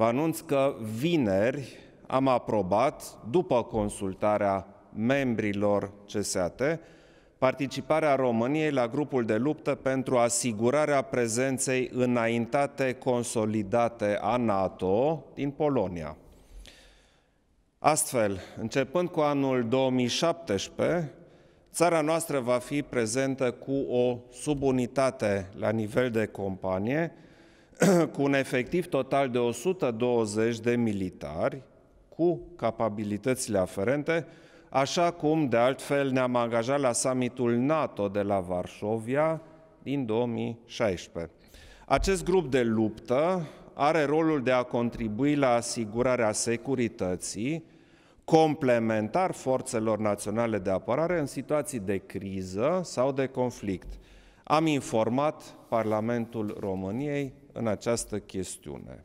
Vă anunț că vineri am aprobat, după consultarea membrilor CSAT, participarea României la grupul de luptă pentru asigurarea prezenței înaintate consolidate a NATO din Polonia. Astfel, începând cu anul 2017, țara noastră va fi prezentă cu o subunitate la nivel de companie, cu un efectiv total de 120 de militari, cu capabilitățile aferente, așa cum de altfel ne-am angajat la summitul NATO de la Varșovia din 2016. Acest grup de luptă are rolul de a contribui la asigurarea securității, complementar forțelor naționale de apărare în situații de criză sau de conflict. Am informat Parlamentul României în această chestiune.